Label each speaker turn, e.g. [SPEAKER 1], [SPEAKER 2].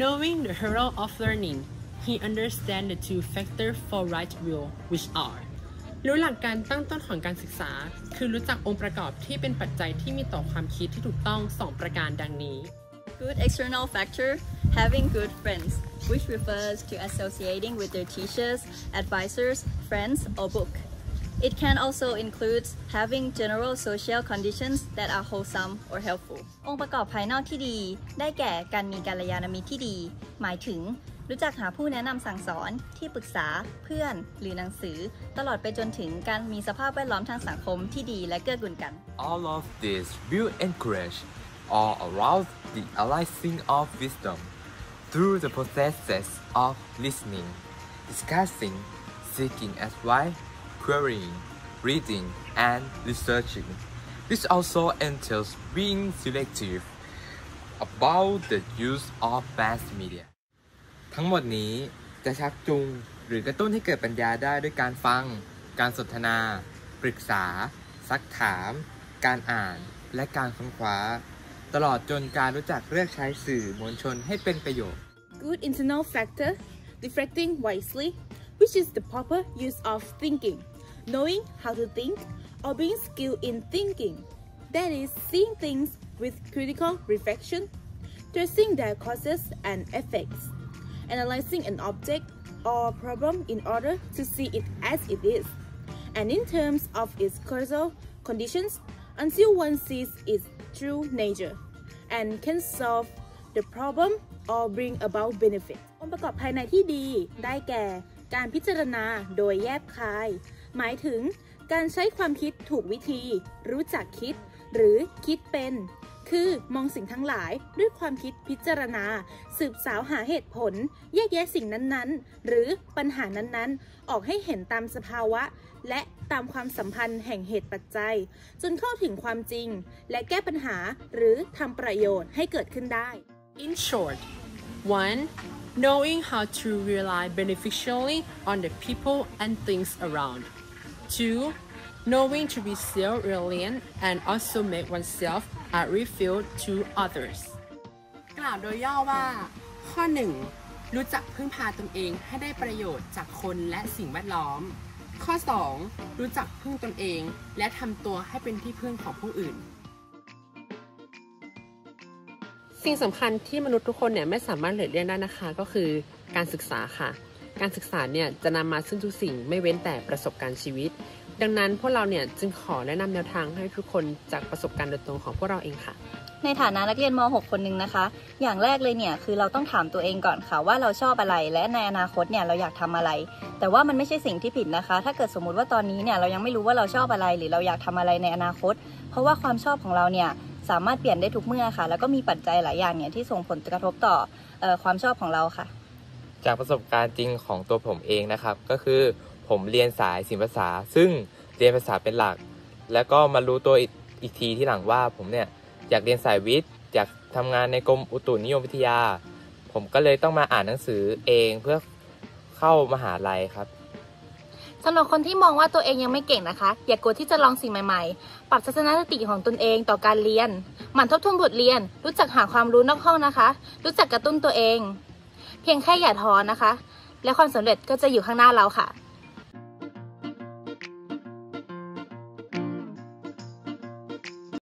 [SPEAKER 1] Knowing the hero of learning, he understands the two factors for right will, which are รู้หลักการตั้งต้นของการศึกษา คือรู้จักองค์ประกอบที่เป็นปัจจัยที่มีต่อความคิดที่ถูกต้อง 2 ประการดังนี้
[SPEAKER 2] Good external factor, having good friends, which refers to associating with their teachers, advisors, friends, or book. It can also include having general social conditions that are wholesome or helpful. องค์ประกอบภายนอกที่ดี ได้แก่การมีกัลยาณมิตรที่ดี หมายถึง รู้จักหาผู้แนะนำสั่งสอนที่ปรึกษาเพื่อน หรือหนังสือ ตลอดไปจนถึงการมีสภาพแวดล้อมทางสังคมที่ดีและเกื้อกูลกัน
[SPEAKER 3] All of this will encourage or arouse the arising of wisdom through the processes of listening, discussing, seeking advice, querying, reading, and researching. This also entails being selective about the use of mass media. ทั้งหมดนี้จะชักจูงหรือกระตุ้นให้เกิดปัญญาได้ด้วยการฟัง การสนทนา ปรึกษา ซักถาม การอ่าน และการค้นคว้า ตลอดจนการรู้จักเลือกใช้สื่อมวลชนให้เป็นประโยชน์
[SPEAKER 4] Good internal factor, reflecting wisely, which is the proper use of thinking, knowing how to think, or being skilled in thinking. That is, seeing things with critical reflection, tracing their causes and effects, analyzing an object or problem in order to see it as it is, and in terms of its causal conditions until one sees its true nature and can solve the problem or bring about benefit องค์ประกอบภายในที่ดีได้แก่ การพิจารณาโดยแยบคาย หมายถึงการใช้ความคิดถูกวิธี รู้จักคิด หรือคิดเป็น คือมองสิ่งทั้งหลายด้วยความคิดพิจารณา สืบสาวหาเหตุผล แยกแยะสิ่งนั้นๆ หรือปัญหานั้นๆ ออกให้เห็นตามสภาวะ และตามความสัมพันธ์แห่งเหตุปัจจัย จนเข้าถึงความจริง และแก้ปัญหาหรือทำประโยชน์ให้เกิดขึ้นได้
[SPEAKER 1] In short, 1. Knowing how to rely beneficially on the people and things around. 2. Knowing to be self-reliant and also make oneself a refuge to others. กล่าวโดยย่อว่า ข้อ 1. รู้จักพึ่งพาตนเองให้ได้ประโยชน์จากคนและสิ่งแวดล้อม ข้อ 2. รู้จักพึ่งตนเอง และทำตัวให้เป็นที่พึ่งของผู้อื่น สิ่งสำคัญที่มนุษย์ทุกคนเนี่ยไม่สามารถหลีกเลี่ยงได้นะคะ ก็คือการศึกษาค่ะ การศึกษาเนี่ยจะนำมาซึ่งทุกสิ่งไม่เว้นแต่ประสบการณ์ชีวิต ดังนั้นพวกเราเนี่ยจึงขอแนะนำแนวทางให้ทุกคนจากประสบการณ์โดยตรงของพวกเราเองค่ะ
[SPEAKER 2] ในฐานะนักเรียนม .6 คนหนึ่งนะคะ อย่างแรกเลยเนี่ยคือเราต้องถามตัวเองก่อนค่ะ ว่าเราชอบอะไรและในอนาคตเนี่ยเราอยากทำอะไร แต่ว่ามันไม่ใช่สิ่งที่ผิดนะคะ ถ้าเกิดสมมุติว่าตอนนี้เนี่ยเรายังไม่รู้ว่าเราชอบอะไรหรือเราอยากทำอะไรในอนาคต เพราะว่าความชอบของเราเนี่ย สามารถเปลี่ยนได้ทุกเมื่อค่ะ แล้วก็มีปัจจัยหลายอย่างเนี่ยที่ส่งผลกระทบต่อออความชอบของเราค่ะ
[SPEAKER 3] จากประสบการณ์จริงของตัวผมเองนะครับ ก็คือผมเรียนสายศิลปภาษา ซึ่งเรียนภาษาเป็นหลัก แล้วก็มารู้ตัวออีกทีที่หลังว่าผมเนี่ยอยากเรียนสายวิทย์อยากทำงานในกรมอุตุนิยมวิทยา ผมก็เลยต้องมาอ่านหนังสือเองเพื่อเข้ามหาลัยครับ
[SPEAKER 5] สำหรับคนที่มองว่าตัวเองยังไม่เก่งนะคะ อย่ากกลัวที่จะลองสิ่งใหม่ๆ ปรับทัศนคติของตนเองต่อการเรียน หมั่นทบทวนบทเรียน รู้จักหาความรู้นอกห้องนะคะ รู้จักกระตุ้นตัวเอง เพียงแค่อย่าท้อนะคะ และความสำเร็จก็จะอยู่ข้างหน้าเราค่ะ